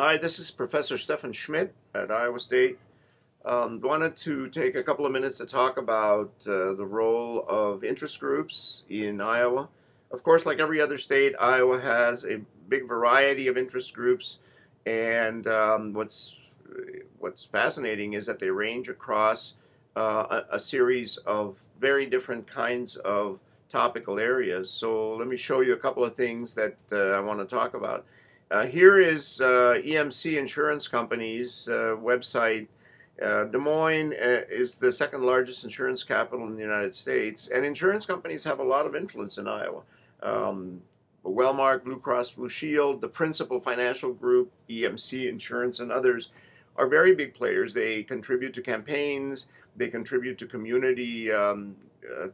Hi, this is Professor Steffen Schmidt at Iowa State. Um, wanted to take a couple of minutes to talk about uh, the role of interest groups in Iowa. Of course, like every other state, Iowa has a big variety of interest groups, and um, what's what's fascinating is that they range across uh, a, a, series of very different kinds of topical areas. So let me show you a couple of things that uh, I want to talk about. Uh, here is uh, EMC Insurance Company's uh, website. Uh, Des Moines uh, is the second largest insurance capital in the United States, and insurance companies have a lot of influence in Iowa. Um, Wellmark, Blue Cross Blue Shield, the principal financial group, EMC Insurance, and others are very big players. They contribute to campaigns, they contribute to community, um, uh,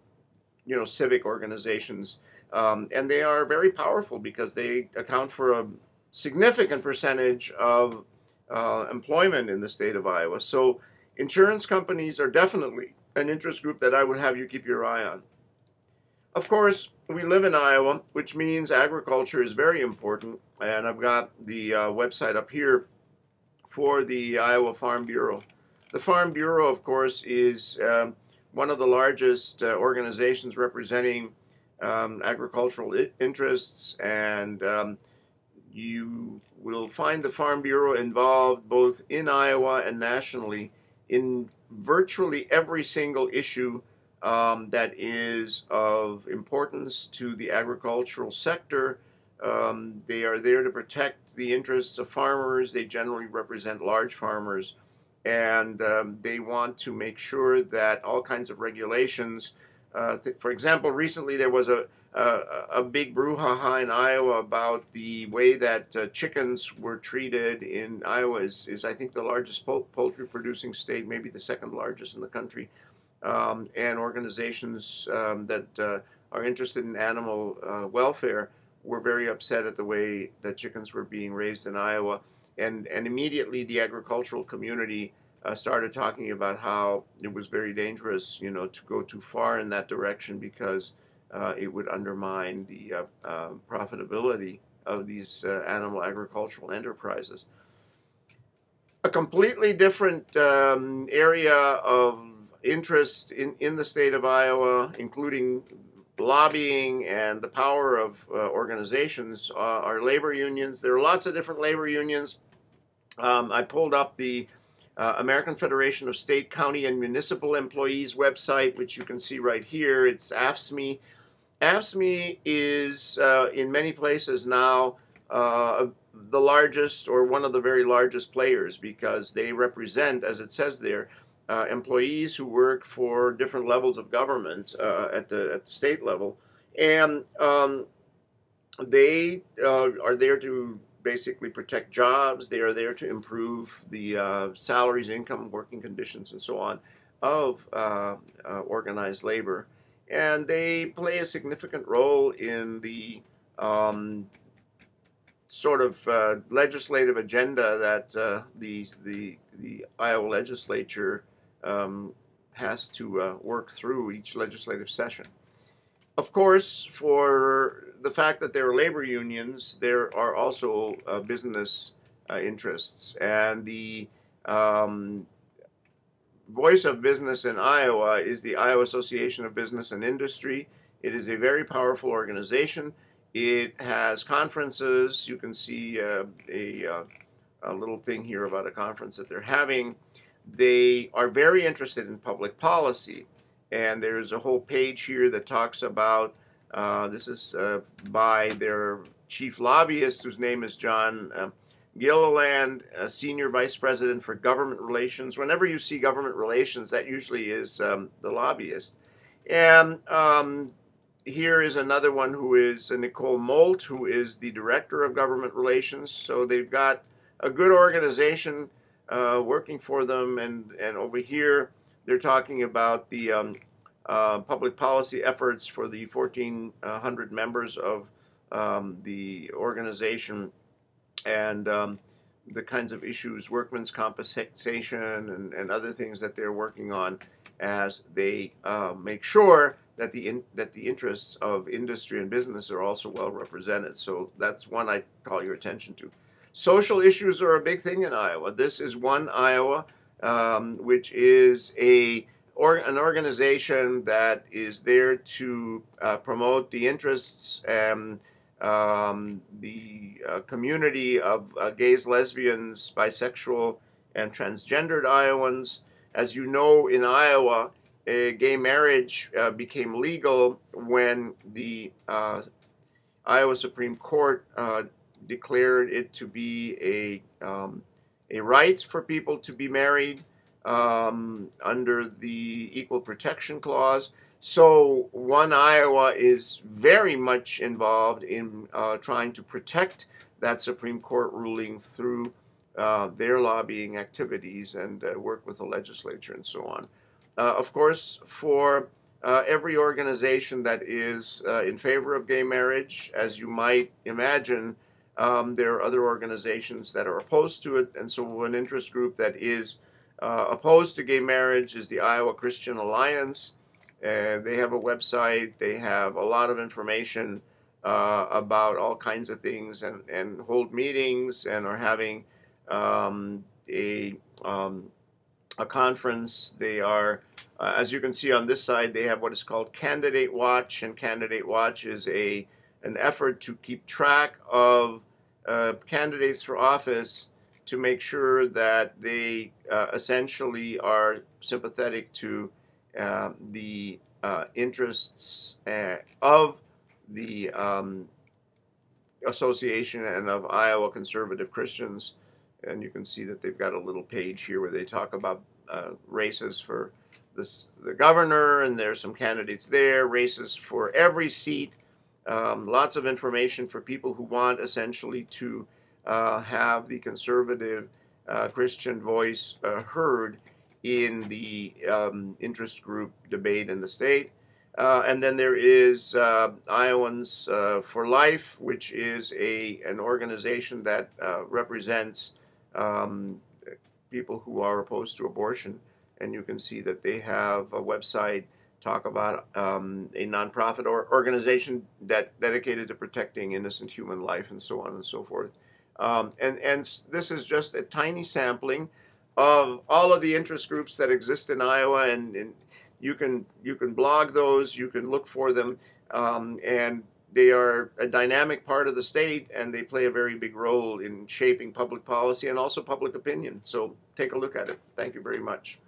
you know, civic organizations, um, and they are very powerful because they account for a significant percentage of uh, employment in the state of Iowa. So insurance companies are definitely an interest group that I would have you keep your eye on. Of course, we live in Iowa, which means agriculture is very important, and I've got the uh, website up here for the Iowa Farm Bureau. The Farm Bureau, of course, is um, one of the largest uh, organizations representing um, agricultural interests, and um, you will find the Farm Bureau involved both in Iowa and nationally in virtually every single issue um, that is of importance to the agricultural sector um, they are there to protect the interests of farmers. They generally represent large farmers. And um, they want to make sure that all kinds of regulations, uh, for example, recently there was a, a, a, big brouhaha in Iowa about the way that uh, chickens were treated in Iowa is, is, I think, the largest poultry producing state, maybe the second largest in the country. Um, and organizations um, that uh, are interested in animal uh, welfare were very upset at the way that chickens were being raised in Iowa. And, and immediately the agricultural community uh, started talking about how it was very dangerous, you know, to go too far in that direction because uh, it would undermine the uh, uh profitability of these uh, animal agricultural enterprises. A completely different um, area of interest in, in the state of Iowa, including lobbying and the power of uh, organizations uh, are labor unions. There are lots of different labor unions. Um, I pulled up the uh, American Federation of State, County, and Municipal Employees website, which you can see right here. It's AFSCME. AFSCME is uh, in many places now uh, the largest or one of the very largest players because they represent, as it says there, uh, employees who work for different levels of government uh, at the at the state level, and um, they uh, are there to basically protect jobs. They are there to improve the uh, salaries, income, working conditions, and so on of organized labor, and they play a significant role in the um, sort of uh, legislative agenda that uh, the, the, the Iowa legislature um, has to uh, work through each legislative session. Of course, for the fact that there are labor unions, there are also uh, business uh, interests. And the um, voice of business in Iowa is the Iowa Association of Business and Industry. It is a very powerful organization. It has conferences. You can see uh, a, uh, a little thing here about a conference that they're having they are very interested in public policy. And there's a whole page here that talks about uh, this is uh, by their chief lobbyist, whose name is John uh, Gilliland, senior vice president for government relations. Whenever you see government relations, that usually is um, the lobbyist. And um, here is another one who is Nicole Molt, who is the director of government relations. So they've got a good organization uh, working for them, and and over here they're talking about the um, uh, public policy efforts for the 1,400 members of um, the organization, and um, the kinds of issues, workmen's compensation, and, and other things that they're working on as they uh, make sure that the in, that the interests of industry and business are also well represented. So that's one I call your attention to. social issues are a big thing in Iowa. This is one Iowa, um, which is a or an organization that is there to uh, promote the interests and um, the uh, community of uh, gays, lesbians, bisexual, and transgendered Iowans. As you know, in Iowa, gay marriage uh, became legal when the uh, Iowa Supreme Court uh, declared it to be a, um, a right for people to be married um, under the Equal Protection Clause. So, One Iowa is very much involved in uh, trying to protect that Supreme Court ruling through uh, their lobbying activities and uh, work with the legislature and so on. Uh, of course, for uh, every organization that is uh, in favor of gay marriage, as you might imagine, um, there are other organizations that are opposed to it. And so, an interest group that is opposed to gay marriage is the Iowa Christian Alliance. They have a website, they have a lot of information uh, about all kinds of things and, and hold meetings and are having um, a, um, a conference. They are, uh, as you can see on this side, they have what is called Candidate Watch, and Candidate Watch is a an effort to keep track of uh, candidates for office to make sure that they uh, essentially are sympathetic to uh, the uh, interests uh, of the um, association and of Iowa conservative Christians. And you can see that they've got a little page here where they talk about uh, races for this, the governor, and there's some candidates there, races for every seat. Um, lots of information for people who want essentially to uh, have the conservative Christian voice heard in the um, interest group debate in the state. Uh, and then there is uh, Iowans uh, for Life, which is a an organization that represents um, people who are opposed to abortion. And you can see that they have a website talk about um, a nonprofit or organization that dedicated to protecting innocent human life and so on and so forth. Um, and, and this is just a tiny sampling of all of the interest groups that exist in Iowa, and, and you can you can blog those, you can look for them, um, and they are a dynamic part of the state, and they play a very big role in shaping public policy and also public opinion. So take a look at it. Thank you very much.